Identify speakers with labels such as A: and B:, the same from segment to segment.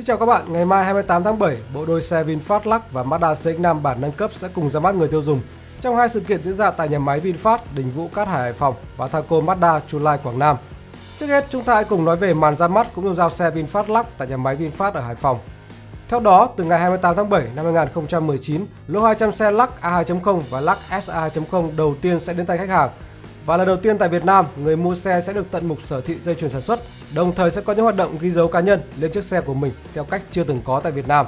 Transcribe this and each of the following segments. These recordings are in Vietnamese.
A: Xin chào các bạn, ngày mai 28 tháng 7, bộ đôi xe VinFast Lux và Mazda CX-5 bản nâng cấp sẽ cùng ra mắt người tiêu dùng trong hai sự kiện diễn ra tại nhà máy VinFast Đình Vũ Cát Hải Hải Phòng và Thaco Mazda Chu Lai Quảng Nam. Trước hết, chúng ta hãy cùng nói về màn ra mắt cũng như giao xe VinFast Lux tại nhà máy VinFast ở Hải Phòng. Theo đó, từ ngày 28 tháng 7 năm 2019, lô 200 xe Lux A2.0 và Lux SA 2.0 đầu tiên sẽ đến tay khách hàng và lần đầu tiên tại Việt Nam, người mua xe sẽ được tận mục sở thị dây chuyền sản xuất, đồng thời sẽ có những hoạt động ghi dấu cá nhân lên chiếc xe của mình theo cách chưa từng có tại Việt Nam.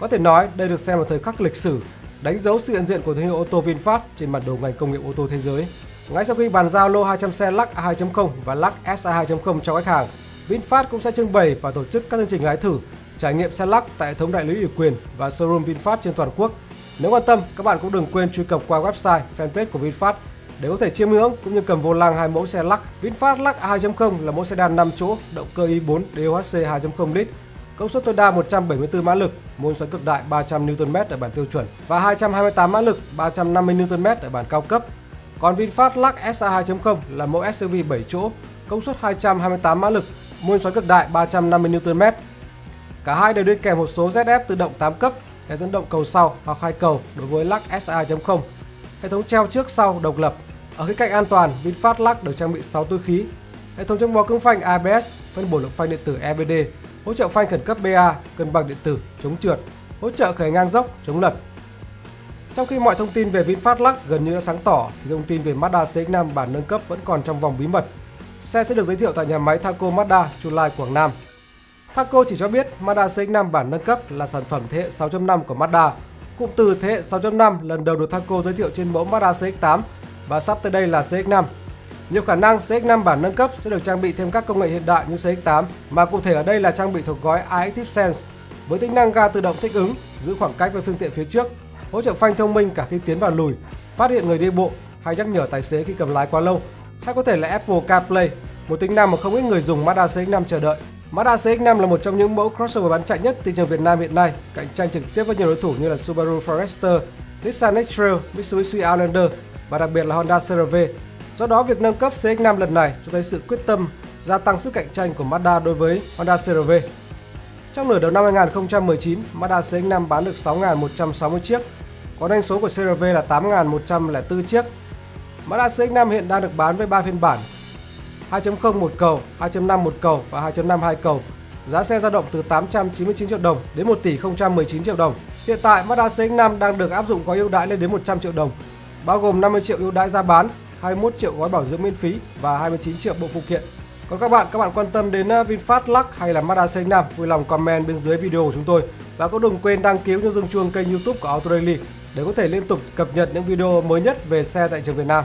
A: Có thể nói đây được xem là thời khắc lịch sử, đánh dấu sự hiện diện của thương hiệu ô tô VinFast trên bản đồ ngành công nghiệp ô tô thế giới. Ngay sau khi bàn giao lô 200 xe Lux A2.0 và Lux SA 2.0 cho khách hàng, VinFast cũng sẽ trưng bày và tổ chức các chương trình lái thử, trải nghiệm xe Lux tại hệ thống đại lý ủy quyền và showroom VinFast trên toàn quốc. Nếu quan tâm, các bạn cũng đừng quên truy cập qua website, fanpage của VinFast để có thể chiêm ngưỡng cũng như cầm vô lăng hai mẫu xe lắc. VinFast Lux 2.0 là mẫu sedan 5 chỗ, động cơ i4 DOHC 2.0 lít, công suất tối đa 174 mã lực, môn xoắn cực đại 300 Nm ở bản tiêu chuẩn và 228 mã lực 350 Nm ở bản cao cấp. Còn VinFast Lux SA 2.0 là mẫu SUV 7 chỗ, công suất 228 mã lực, môn xoắn cực đại 350 Nm. Cả hai đều đi kèm một số ZF tự động 8 cấp, hệ dẫn động cầu sau hoặc hai cầu đối với Lux SA 2.0 hệ thống treo trước sau độc lập. Ở khía cạnh an toàn, VinFast Lux được trang bị 6 túi khí, hệ thống chống bó cứng phanh ABS, phân bổ lực phanh điện tử EBD, hỗ trợ phanh khẩn cấp BA, cân bằng điện tử, chống trượt, hỗ trợ khởi ngang dốc, chống lật. Trong khi mọi thông tin về VinFast Lux gần như đã sáng tỏ, thì thông tin về Mazda CX-5 bản nâng cấp vẫn còn trong vòng bí mật. Xe sẽ được giới thiệu tại nhà máy Thaco Mazda, Chu Lai, Quảng Nam. Thaco chỉ cho biết Mazda CX-5 bản nâng cấp là sản phẩm thế hệ 6.5 của Mazda Cụm từ thế hệ 6.5 lần đầu được Thaco giới thiệu trên mẫu Mazda CX-8 và sắp tới đây là CX-5. Nhiều khả năng CX-5 bản nâng cấp sẽ được trang bị thêm các công nghệ hiện đại như CX-8 mà cụ thể ở đây là trang bị thuộc gói iActive Sense với tính năng ga tự động thích ứng, giữ khoảng cách với phương tiện phía trước, hỗ trợ phanh thông minh cả khi tiến và lùi, phát hiện người đi bộ hay nhắc nhở tài xế khi cầm lái quá lâu, hay có thể là Apple CarPlay, một tính năng mà không ít người dùng Mazda CX-5 chờ đợi. Mazda CX-5 là một trong những mẫu crossover bán chạy nhất thị trường Việt Nam hiện nay, cạnh tranh trực tiếp với nhiều đối thủ như là Subaru Forester, Nissan X-Trail, Mitsubishi Outlander và đặc biệt là Honda CR-V. Do đó, việc nâng cấp CX-5 lần này cho thấy sự quyết tâm gia tăng sức cạnh tranh của Mazda đối với Honda CR-V. Trong nửa đầu năm 2019, Mazda CX-5 bán được 6.160 chiếc, có doanh số của CR-V là 8.104 chiếc. Mazda CX-5 hiện đang được bán với 3 phiên bản 2.0 một cầu, 2.5 một cầu và 2.5 hai cầu. Giá xe dao động từ 899 triệu đồng đến 1 tỷ 019 triệu đồng. Hiện tại Mazda CX-5 đang được áp dụng gói ưu đãi lên đến 100 triệu đồng, bao gồm 50 triệu ưu đãi giá bán, 21 triệu gói bảo dưỡng miễn phí và 29 triệu bộ phụ kiện. Còn các bạn, các bạn quan tâm đến ờ, VinFast Lux hay là Mazda CX-5, vui lòng comment bên dưới video của chúng tôi và cũng đừng quên đăng ký như dừng chuông kênh YouTube của Auto Daily để có thể liên tục cập nhật những video mới nhất về xe tại trường Việt Nam.